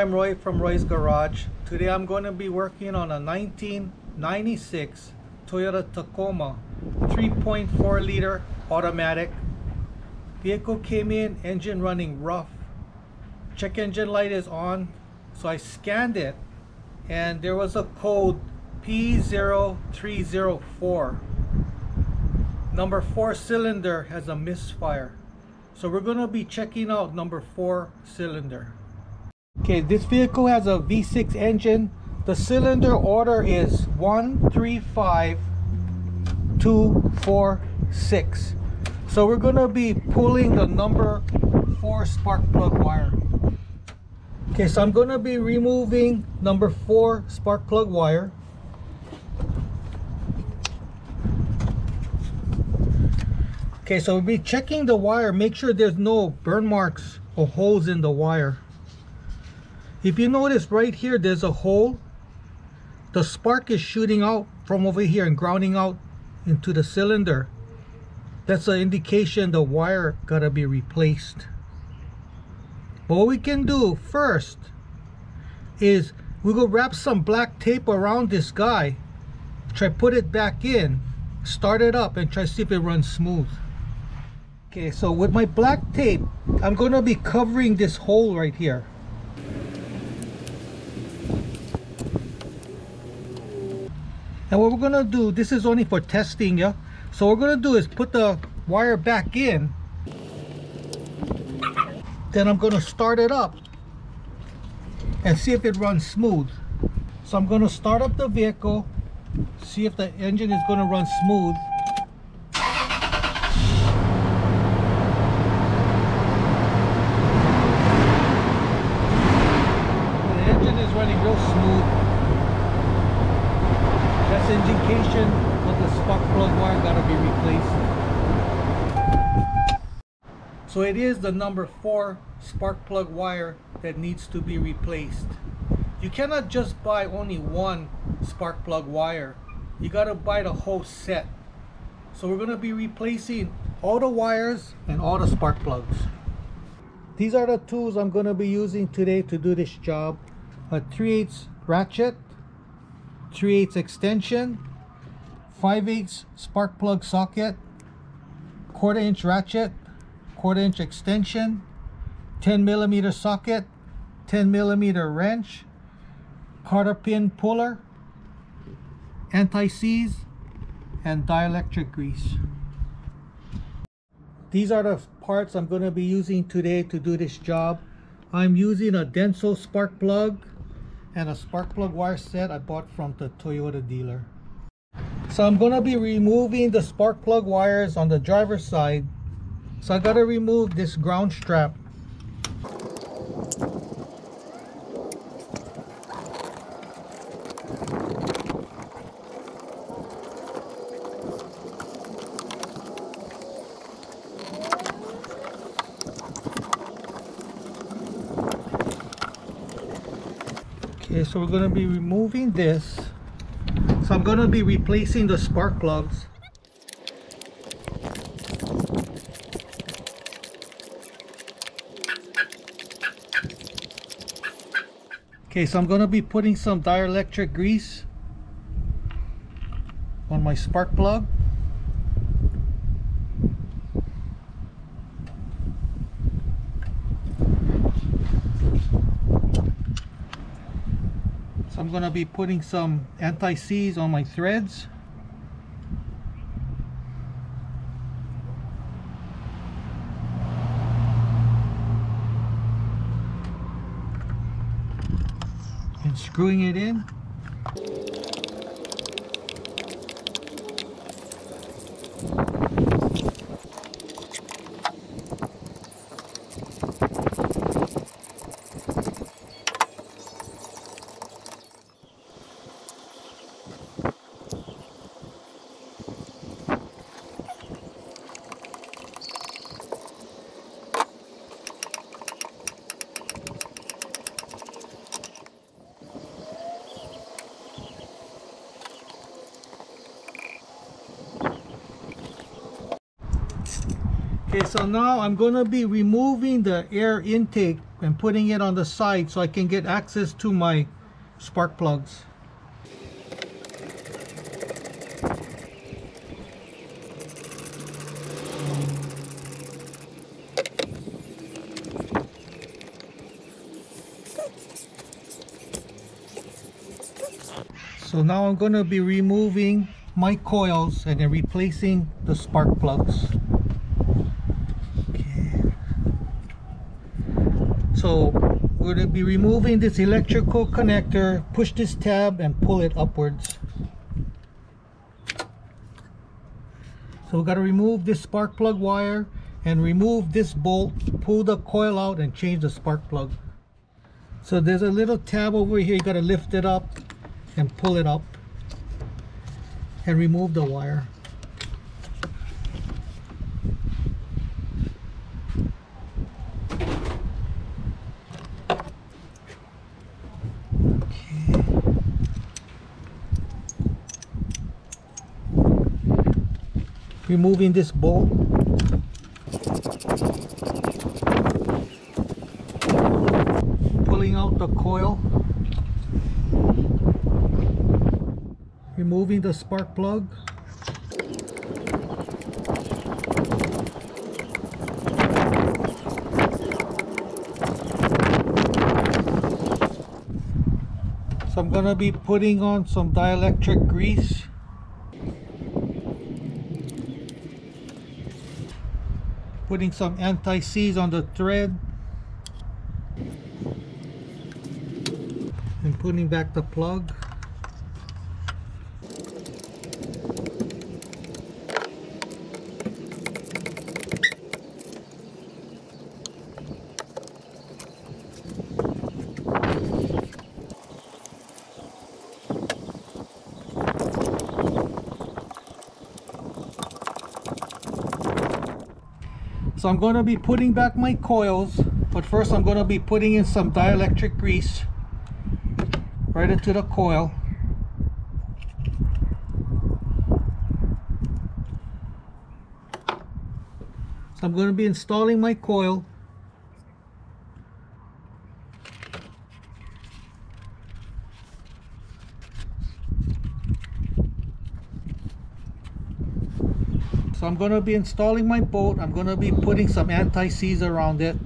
I'm Roy from Roy's Garage. Today I'm going to be working on a 1996 Toyota Tacoma 3.4 liter automatic. Vehicle came in, engine running rough. Check engine light is on. So I scanned it and there was a code P0304. Number 4 cylinder has a misfire. So we're going to be checking out number 4 cylinder. Okay, this vehicle has a V6 engine. The cylinder order is 135246. So we're to be pulling the number 4 spark plug wire. Okay, so I'm to be removing number 4 spark plug wire. Okay, so we'll be checking the wire. Make sure there's no burn marks or holes in the wire. If you notice right here, there's a hole. The spark is shooting out from over here and grounding out into the cylinder. That's an indication the wire gotta be replaced. But what we can do first is we go wrap some black tape around this guy, try put it back in, start it up and try to see if it runs smooth. Okay, so with my black tape, I'm going to be covering this hole right here. And what we're to do, this is only for testing, yeah? So what we're to do is put the wire back in. Then I'm to start it up and see if it runs smooth. So I'm to start up the vehicle, see if the engine is to run smooth. Indication of the spark plug wire got to be replaced. So it is the number 4 spark plug wire that needs to be replaced. You cannot just buy only one spark plug wire. You got to buy the whole set. So we're going to be replacing all the wires and all the spark plugs. These are the tools I'm going to be using today to do this job. A 3 8 ratchet 3 8 extension 5 8 spark plug socket quarter inch ratchet quarter inch extension 10 millimeter socket 10 millimeter wrench cotter pin puller anti-seize and dielectric grease these are the parts I'm going to be using today to do this job I'm using a Denso spark plug and a spark plug wire set I bought from the Toyota dealer. So I'm going to be removing the spark plug wires on the driver's side. So I got to remove this ground strap okay so we're going to be removing this so I'm going to be replacing the spark plugs okay so I'm going to be putting some dielectric grease on my spark plug I'm going to be putting some anti-seize on my threads. And screwing it in. Okay, so now I'm going to be removing the air intake and putting it on the side so I can get access to my spark plugs. So now I'm going to be removing my coils and then replacing the spark plugs. Okay. So we're going to be removing this electrical connector, push this tab and pull it upwards. So we've got to remove this spark plug wire and remove this bolt, pull the coil out and change the spark plug. So there's a little tab over here, you got to lift it up and pull it up and remove the wire removing this bolt pulling out the coil. Removing the spark plug. So I'm gonna be putting on some dielectric grease putting some anti-seize on the thread. And putting back the plug So I'm going to be putting back my coils, but first I'm going to be putting in some dielectric grease right into the coil. So I'm going to be installing my coil So I'm going to be installing my bolt. I'm going to be putting some anti-seize around it.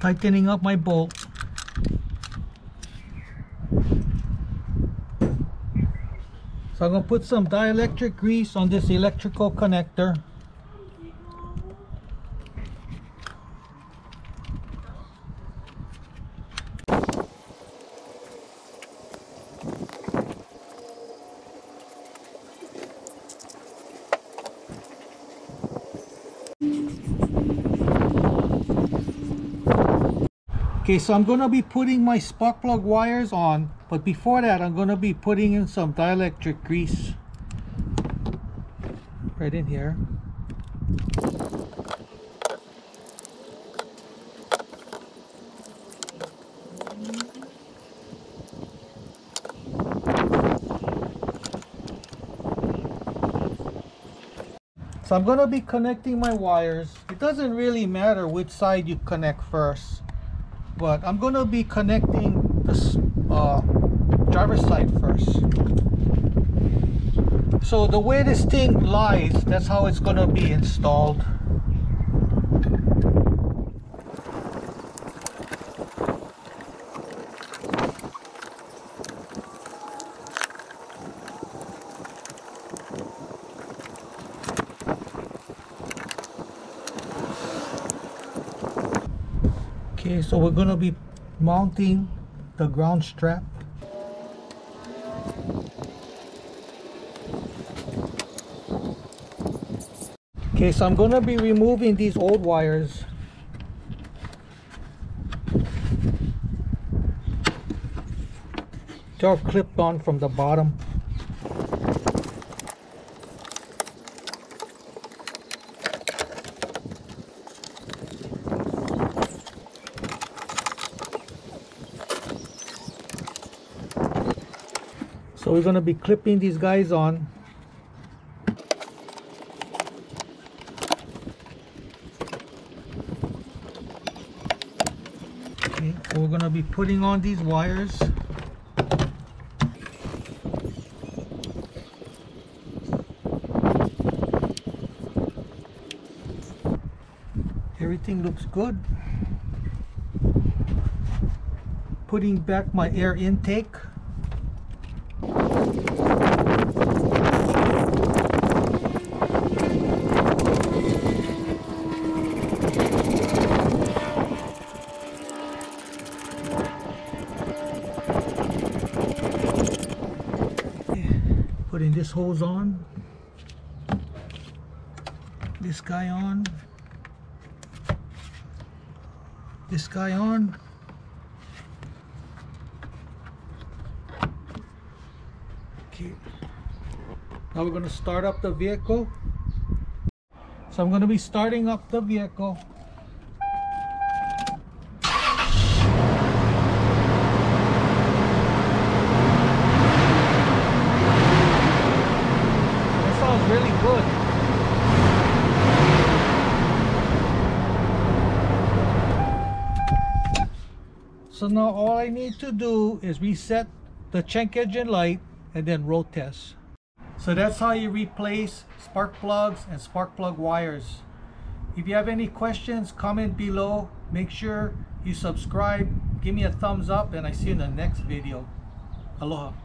Tightening up my bolt. So I'm going to put some dielectric grease on this electrical connector. Okay, so I'm going to be putting my spark plug wires on, but before that I'm going to be putting in some dielectric grease right in here. So I'm going to be connecting my wires. It doesn't really matter which side you connect first but I'm going to be connecting the uh, driver's side first. So the way this thing lies that's how it's going to be installed okay so we're to be mounting the ground strap. Okay so I'm to be removing these old wires. They're clipped on from the bottom we're going to be clipping these guys on. Okay, we're going to be putting on these wires. Everything looks good. Putting back my air intake. Putting this hose on. This guy on. This guy on. Okay. Now we're going to start up the vehicle. So I'm going to be starting up the vehicle. That sounds really good. So now all I need to do is reset the check engine light and then road test. So that's how you replace spark plugs and spark plug wires. If you have any questions, comment below. Make sure you subscribe, give me a thumbs up, and I see you in the next video. Aloha.